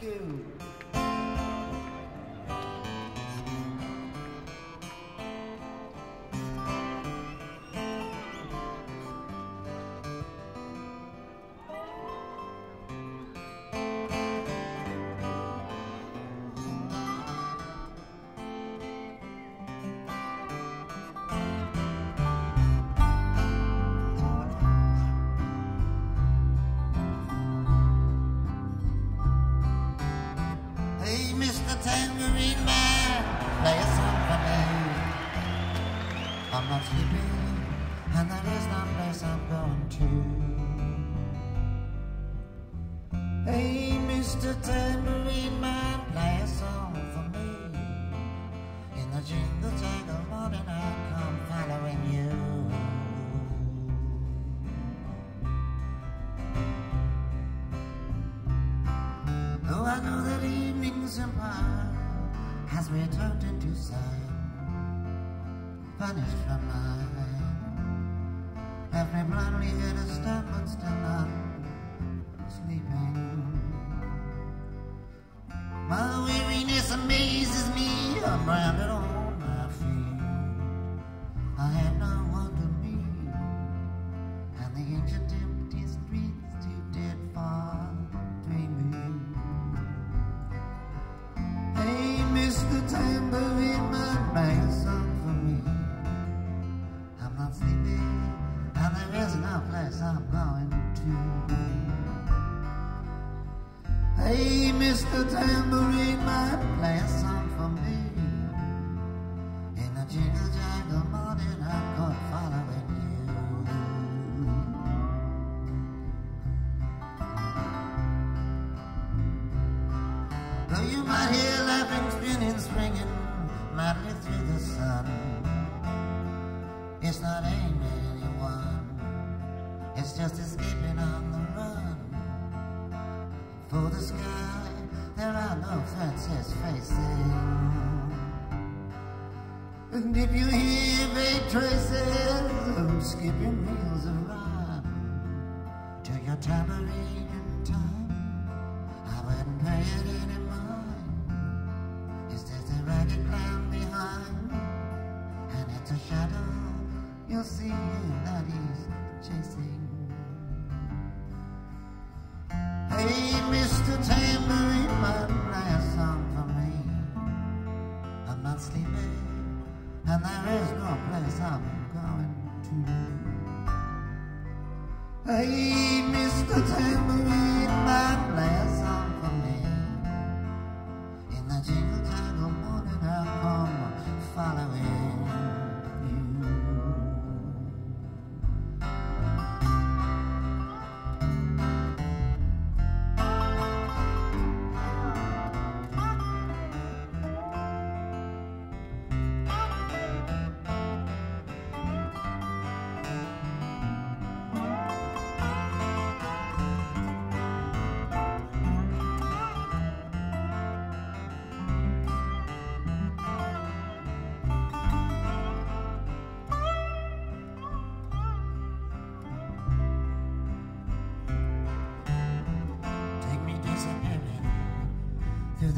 Thank and there is no place I'm going to. Hey, Mr. Tambourine Man, play a song for me. In the jingle jangle morning, I come following you. Oh, I know that evening's empire has returned into sight, vanished from mine. Every blindly hit a step, but still not sleeping. My weariness amazes me. I'm branded on Mr. Tambourine Man, play a song for me. In the jingle jangle morning, I'm going following you. Though you might hear laughing, spinning, springing madly through the sun, it's not at anyone. It's just escaping on the run. For the sky, there are no facing. And if you hear vague traces of skipping wheels of rhyme to your tambourine in time, I wouldn't pay it any mind. It's just a ragged clown behind, and it's a shadow you'll see and there is no place I'm going to. Hey, Mr. Tambourine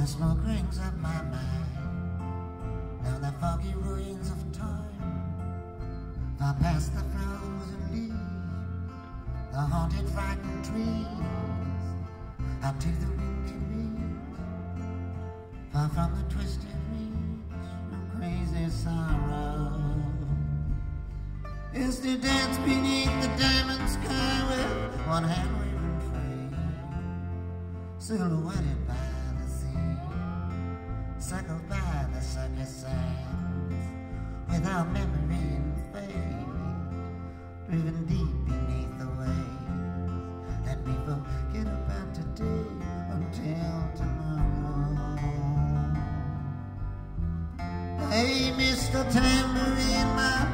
the smoke rings up my mind. Down the foggy ruins of time, far past the frozen leaves, the haunted, frightened trees, up to the windy reeds, far from the twisted reach of crazy sorrow. Is to dance beneath the diamond sky with one hand waving free silhouetted by circled by the circus sands, without memory and fate, driven deep beneath the waves. Let me forget about today until tomorrow. Hey, Mr. Tambourine Man,